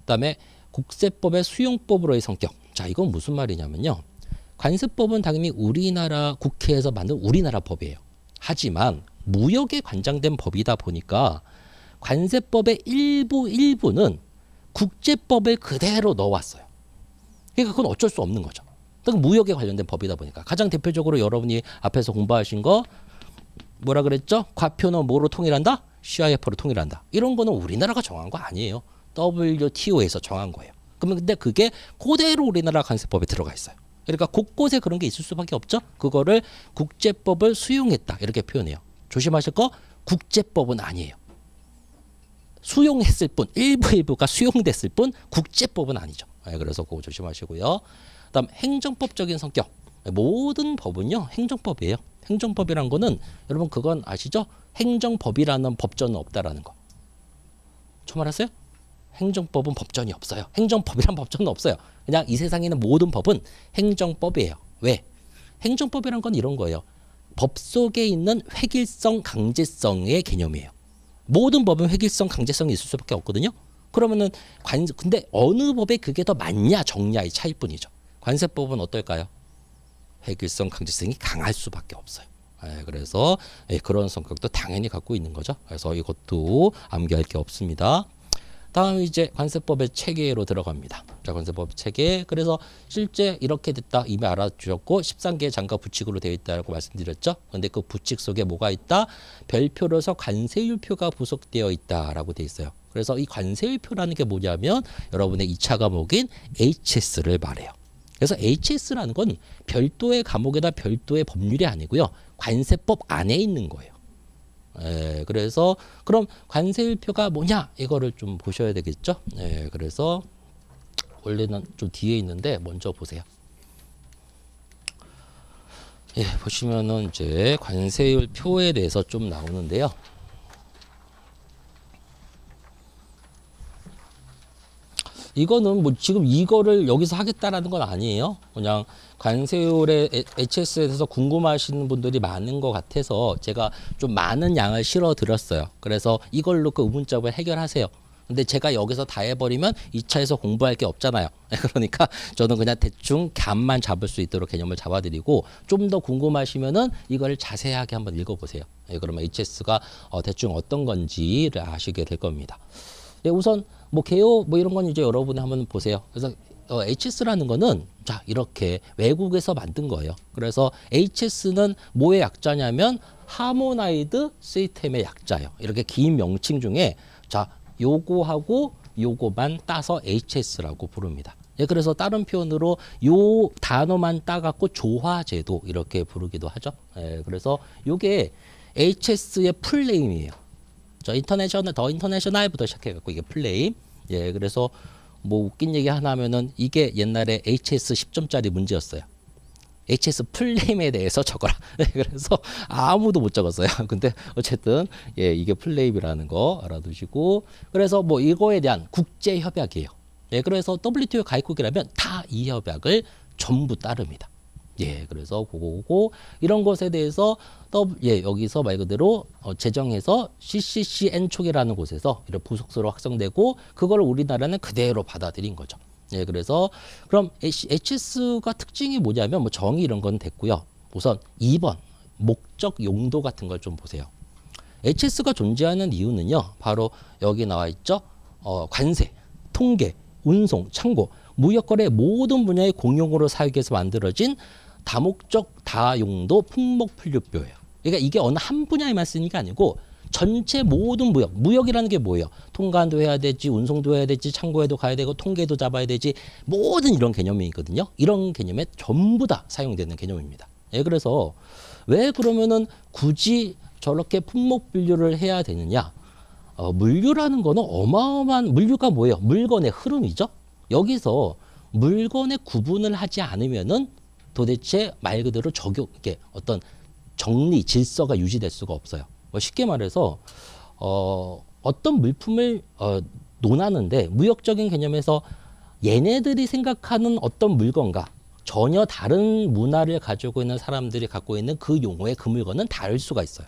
그다음에 국세법의 수용법으로의 성격. 자, 이건 무슨 말이냐면요. 관세법은 당연히 우리나라 국회에서 만든 우리나라 법이에요. 하지만 무역에 관장된 법이다 보니까 관세법의 일부 일부는 국제법에 그대로 넣어왔어요. 그러니까 그건 어쩔 수 없는 거죠. 무역에 관련된 법이다 보니까 가장 대표적으로 여러분이 앞에서 공부하신 거 뭐라 그랬죠? 과표는 뭐로 통일한다? CIF로 통일한다. 이런 거는 우리나라가 정한 거 아니에요. WTO에서 정한 거예요. 그러면 근데 그게 그대로 우리나라 관세법에 들어가 있어요. 그러니까 곳곳에 그런 게 있을 수밖에 없죠. 그거를 국제법을 수용했다 이렇게 표현해요. 조심하실 거 국제법은 아니에요. 수용했을 뿐 일부 일부가 수용됐을 뿐 국제법은 아니죠. 네, 그래서 그거 조심하시고요. 그다음 행정법적인 성격. 모든 법은요 행정법이에요. 행정법이란 거는 여러분 그건 아시죠? 행정법이라는 법전은 없다라는 거. 처음 알았어요? 행정법은 법전이 없어요. 행정법이란 법전은 없어요. 그냥 이 세상에 있는 모든 법은 행정법이에요. 왜? 행정법이란 건 이런 거예요. 법 속에 있는 획일성, 강제성의 개념이에요. 모든 법은 획일성, 강제성이 있을 수밖에 없거든요. 그러면은 관 근데 어느 법에 그게 더 맞냐 적냐의 차이뿐이죠. 관세법은 어떨까요? 획일성, 강제성이 강할 수밖에 없어요. 예, 그래서 예, 그런 성격도 당연히 갖고 있는 거죠. 그래서 이것도 암기할 게 없습니다. 다음 이제 관세법의 체계로 들어갑니다. 자, 관세법 체계. 그래서 실제 이렇게 됐다 이미 알아주셨고 13개의 장과 부칙으로 되어 있다고 말씀드렸죠. 근데 그 부칙 속에 뭐가 있다? 별표로서 관세율표가 부속되어 있다라고 되어 있어요. 그래서 이 관세율표라는 게 뭐냐면 여러분의 2차 과목인 HS를 말해요. 그래서 HS라는 건 별도의 과목에다 별도의 법률이 아니고요. 관세법 안에 있는 거예요. 예, 그래서 그럼 관세율표가 뭐냐 이거를 좀 보셔야 되겠죠. 예, 그래서 원래는 좀 뒤에 있는데 먼저 보세요. 예, 보시면은 이제 관세율 표에 대해서 좀 나오는데요. 이거는 뭐 지금 이거를 여기서 하겠다라는 건 아니에요. 그냥 관세율의 HS에 대해서 궁금하시는 분들이 많은 것 같아서 제가 좀 많은 양을 실어 드렸어요. 그래서 이걸로 그 의문점을 해결하세요. 근데 제가 여기서 다 해버리면 2차에서 공부할 게 없잖아요. 그러니까 저는 그냥 대충 감만 잡을 수 있도록 개념을 잡아드리고 좀 더 궁금하시면은 이걸 자세하게 한번 읽어보세요. 예, 그러면 HS가 어, 대충 어떤 건지를 아시게 될 겁니다. 예, 우선 뭐 개요 뭐 이런 건 이제 여러분이 한번 보세요. 그래서 어, HS라는 거는 자 이렇게 외국에서 만든 거예요. 그래서 HS는 뭐의 약자냐면 하모나이드 시스템의 약자예요. 이렇게 긴 명칭 중에 자 요거하고 요거만 따서 HS라고 부릅니다. 예, 그래서 다른 표현으로 요 단어만 따갖고 조화제도 이렇게 부르기도 하죠. 예, 그래서 요게 HS의 full name이에요. 저 international the international부터 시작해갖고 이게 full name. 예, 그래서 뭐 웃긴 얘기 하나 하면은 이게 옛날에 HS 10점짜리 문제였어요. HS 플레임에 대해서 적어라. 네, 그래서 아무도 못 적었어요. 근데 어쨌든 예, 이게 full name이라는 거 알아두시고 그래서 뭐 이거에 대한 국제 협약이에요. 예, 그래서 WTO 가입국이라면 다 이 협약을 전부 따릅니다. 예, 그래서 그거고 이런 것에 대해서 또 예, 여기서 말 그대로 어, 제정해서 CCCN 촉이라는 곳에서 이런 부속서로 확정되고 그걸 우리나라는 그대로 받아들인 거죠. 예, 그래서 그럼 HS가 특징이 뭐냐면 뭐 정의 이런 건 됐고요. 우선 2번 목적 용도 같은 걸 좀 보세요. HS가 존재하는 이유는요. 바로 여기 나와 있죠. 어, 관세, 통계, 운송, 창고, 무역거래 모든 분야의 공용으로 사용해서 만들어진 다목적 다용도 품목분류표예요. 그러니까 이게 어느 한 분야에만 쓰는 게 아니고 전체 모든 무역, 무역이라는 게 뭐예요? 통관도 해야 되지, 운송도 해야 되지, 창고에도 가야 되고, 통계도 잡아야 되지, 모든 이런 개념이 있거든요. 이런 개념에 전부 다 사용되는 개념입니다. 예, 그래서 왜 그러면은 굳이 저렇게 품목 분류를 해야 되느냐? 어, 물류라는 거는 어마어마한 물류가 뭐예요? 물건의 흐름이죠. 여기서 물건의 구분을 하지 않으면은 도대체 말 그대로 적용, 이게 어떤 정리, 질서가 유지될 수가 없어요. 뭐 쉽게 말해서 어, 어떤 물품을 어, 논하는데 무역적인 개념에서 얘네들이 생각하는 어떤 물건과 전혀 다른 문화를 가지고 있는 사람들이 갖고 있는 그 용어의 그 물건은 다를 수가 있어요.